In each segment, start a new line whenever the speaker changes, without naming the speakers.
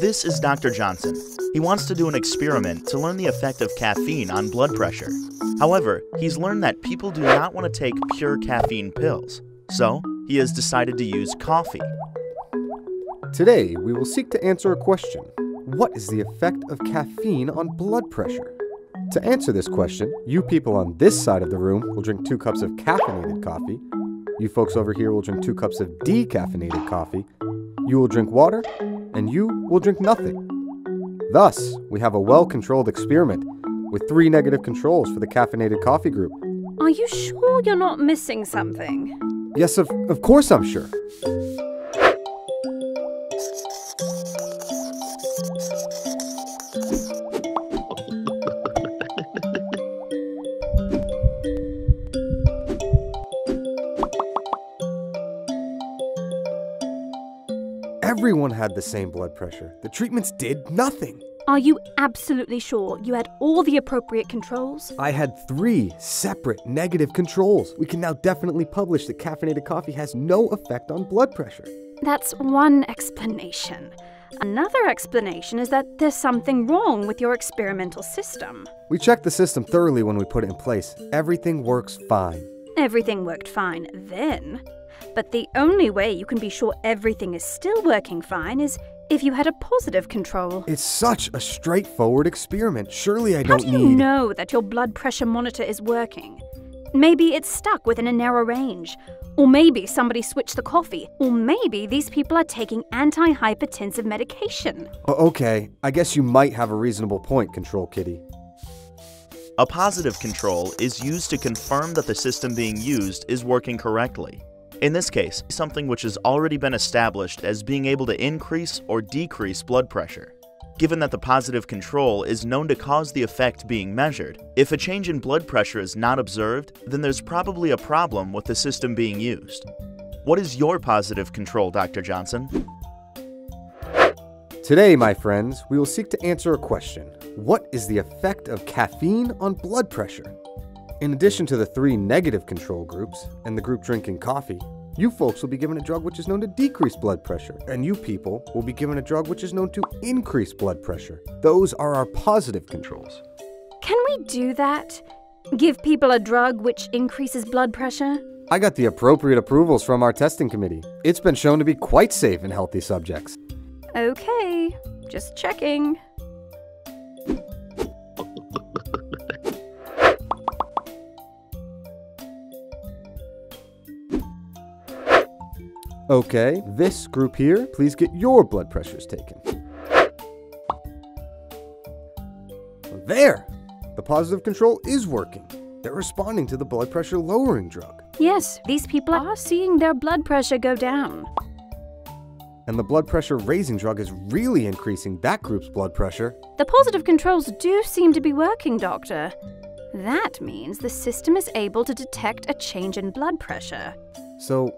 This is Dr. Johnson. He wants to do an experiment to learn the effect of caffeine on blood pressure. However, he's learned that people do not want to take pure caffeine pills, so he has decided to use coffee.
Today, we will seek to answer a question What is the effect of caffeine on blood pressure? To answer this question, you people on this side of the room will drink two cups of caffeinated coffee. You folks over here will drink two cups of decaffeinated coffee. You will drink water, and you will drink nothing. Thus, we have a well controlled experiment with three negative controls for the caffeinated coffee group.
Are you sure you're not missing something?
Yes, of, of course I'm sure. Everyone had the same blood pressure. The treatments did nothing.
Are you absolutely sure you had all the appropriate controls?
I had three separate negative controls. We can now definitely publish that caffeinated coffee has no effect on blood pressure.
That's one explanation. Another explanation is that there's something wrong with your experimental system.
We checked the system thoroughly when we put it in place. Everything works fine.
Everything worked fine then. But the only way you can be sure everything is still working fine is if you had a positive control.
It's such a straightforward experiment. Surely I don't How
do you
need.
know that your blood pressure monitor is working? Maybe it's stuck within a narrow range. Or maybe somebody switched the coffee. Or maybe these people are taking antihypertensive medication.
O- okay, I guess you might have a reasonable point, Kontrol Kitty.
A positive control is used to confirm that the system being used is working correctly. In this case, something which has already been established as being able to increase or decrease blood pressure. Given that the positive control is known to cause the effect being measured, if a change in blood pressure is not observed, then there's probably a problem with the system being used. What is your positive control, Dr. Johnson?
Today, my friends, we will seek to answer a question What is the effect of caffeine on blood pressure? In addition to the three negative control groups and the group drinking coffee, you folks will be given a drug which is known to decrease blood pressure, and you people will be given a drug which is known to increase blood pressure. Those are our positive controls.
Can we do that? Give people a drug which increases blood pressure?
I got the appropriate approvals from our testing committee. It's been shown to be quite safe in healthy subjects.
Okay, just checking.
Okay, this group here, please get your blood pressures taken. There! The positive control is working. They're responding to the blood pressure lowering drug.
Yes, these people are seeing their blood pressure go down.
And the blood pressure raising drug is really increasing that group's blood pressure.
The positive controls do seem to be working, Doctor. That means the system is able to detect a change in blood pressure.
So,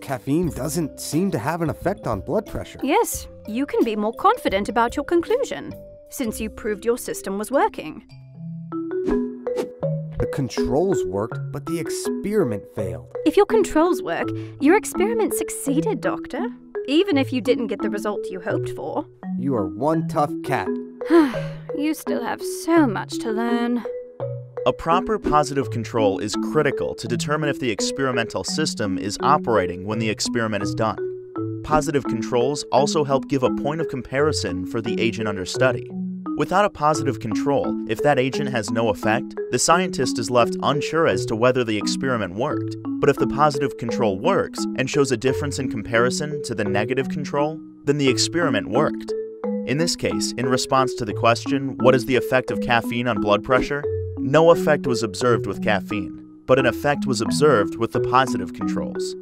caffeine doesn't seem to have an effect on blood pressure.
Yes, you can be more confident about your conclusion, since you proved your system was working.
The controls worked, but the experiment failed.
If your controls work, your experiment succeeded, Doctor. Even if you didn't get the result you hoped for.
You are one tough cat.
you still have so much to learn.
A proper positive control is critical to determine if the experimental system is operating when the experiment is done. Positive controls also help give a point of comparison for the agent under study. Without a positive control, if that agent has no effect, the scientist is left unsure as to whether the experiment worked. But if the positive control works and shows a difference in comparison to the negative control, then the experiment worked. In this case, in response to the question, what is the effect of caffeine on blood pressure? No effect was observed with caffeine, but an effect was observed with the positive controls.